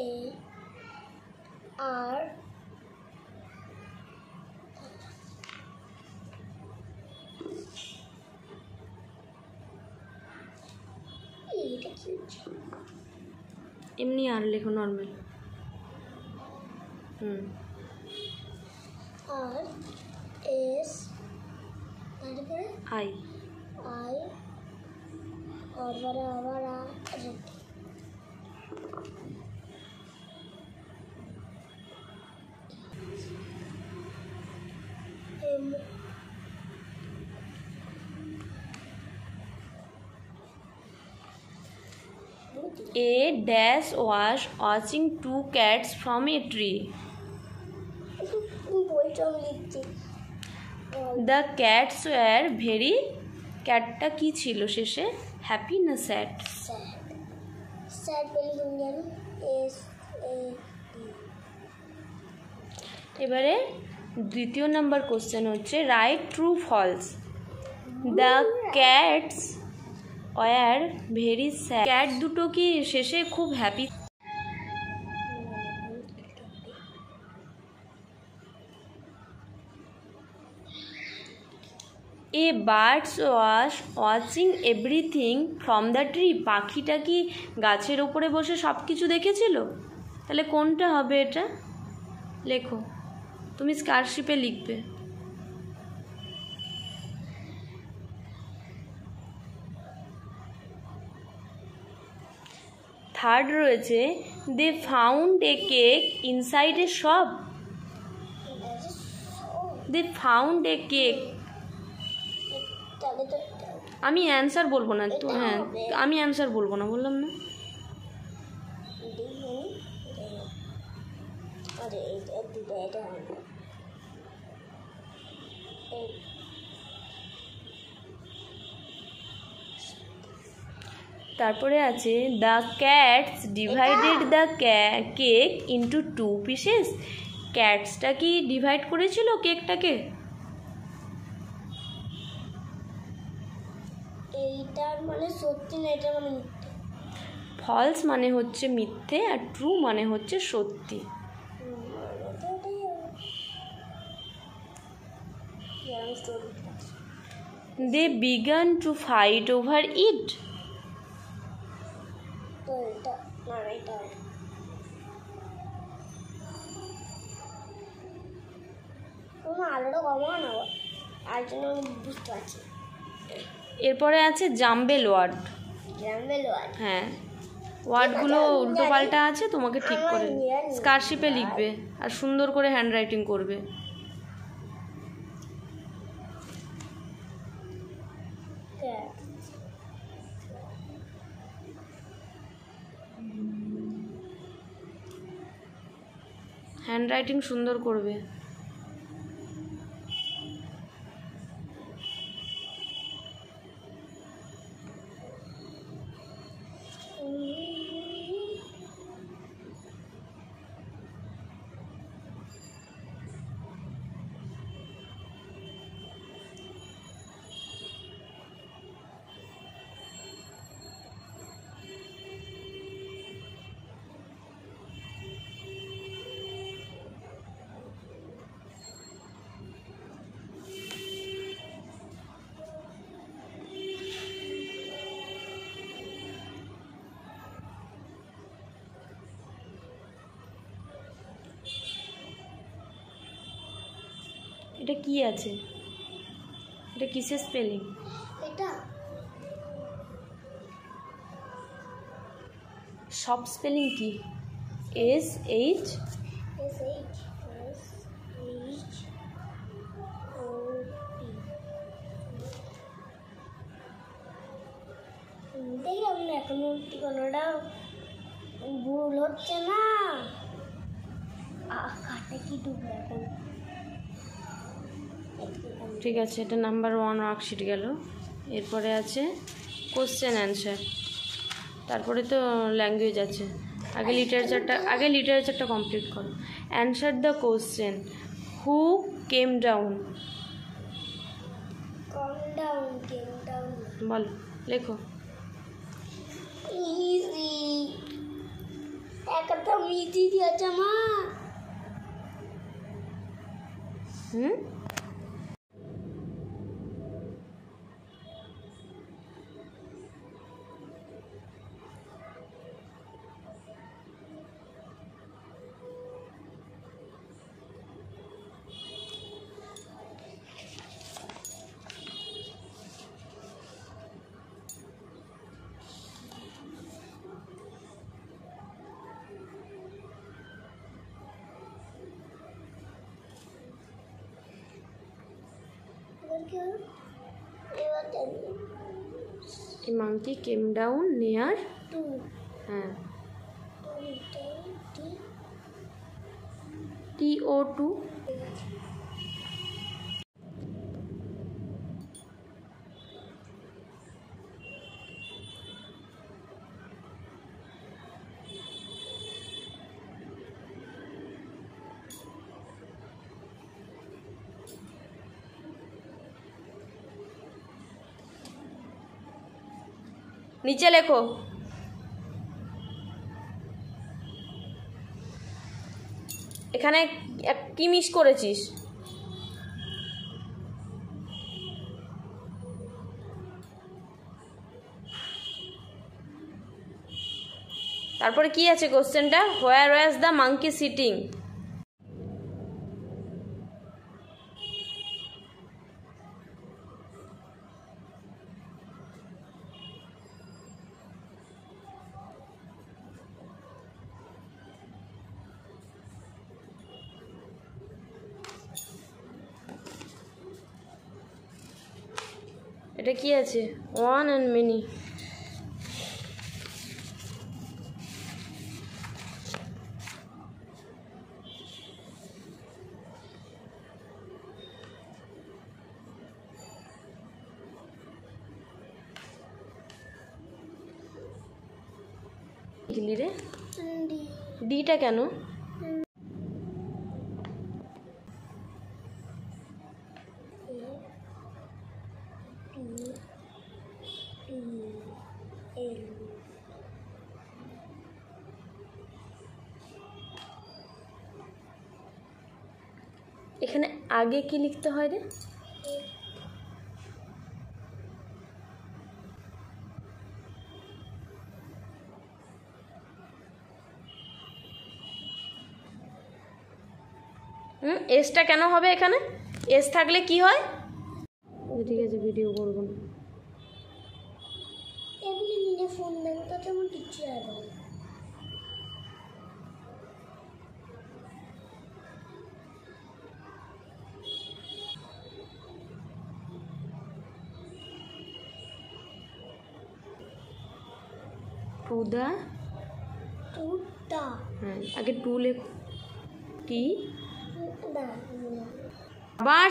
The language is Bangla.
এ আর এটা কি হচ্ছে? এমনি আর লেখো নর্মাল হুম আর এস তারপরে আই আই और बड़ा बड़ा A dash was watching two cats from a tree. The cats were very ক্যাটটা কি ছিল শেষে? হ্যাপি না স্যাড এবারে দ্বিতীয় নাম্বার কোশ্চেন হচ্ছে right true false the cats were very sad. Cat দুটো কি শেষে খুব happy a birds was, watching everything from the tree. পাখিটা কি গাছের ওপরে বসে সব কিছু দেখেছিল? তাহলে কোনটা হবে এটা? লেখো। তুমি স্কারশিপে লিখবে। থার্ড রয়েছে they found a cake inside a shop they found a cake আমি অ্যান্সার বলব না তো হ্যাঁ আমি অ্যান্সার বলব না বললাম না। আরে এটা দুটো এটা হয় না এই তারপরে আছে the cats divided the cake into two pieces ক্যাটসটা কি ডিভাইড করেছিল কেকটাকে এইটার মানে সত্যি না এটা মানে ফলস মানে হচ্ছে মিথ্যে আর ট্রু মানে হচ্ছে সত্যি। They began to fight over it এটা না না, এটা আলোটা কমাও আর জন্য আমি বুঝতে পারছি এরপরে আছে জাম্বেল ওয়ার্ড। গ্রামের ওয়ার্ড হ্যাঁ ওয়ার্ডগুলো উল্টো পাল্টা আছে তোমাকে ঠিক করে স্কারশিপে লিখবে আর সুন্দর করে হ্যান্ড রাইটিং করবে। cat হ্যান্ড রাইটিং সুন্দর করবে। এটা কি আছে? এটা কিসের স্পেলিং এটা। সব স্পেলিং কি? এস এইচ এস এইচ দেখলাম না এখনও ভুল হচ্ছে না। কাটে কি ডুবলো এখন? ঠিক আছে এটা নাম্বার ওয়ান ওয়ার্কশিট গেল। এরপরে আছে কোশ্চেন অ্যান্সার তারপরে তো ল্যাঙ্গুয়েজ আছে। আগে লিটারেচারটা আগে লিটারেচারটা কমপ্লিট করো। Answer the question who came down বলো লেখো। ইজি একটা মিটি দিয়েছে মা। হুম? A monkey came down near to হ্যাঁ টু টি টি নিচে লেখো। এখানে কি মিস করেছিস? তারপরে কি আছে কোশ্চেনটা where was the monkey sitting এটা কি আছে? ওয়ান অ্যান্ড মেনি লিখলি রে? ডি ডিটা কেন টু টু এল এখানে আগে কি লিখতে হয় রে? হুম এসটা কেন হবে এখানে? এস থাকলে কি হয়? ঠিক আছে ভিডিও করব। না এমনি নিয়ে ফোন দেন তাতে আমার কিচ্ছু যাবে না টু দা টুটা হ্যাঁ আগে টু লেখ টি না আবার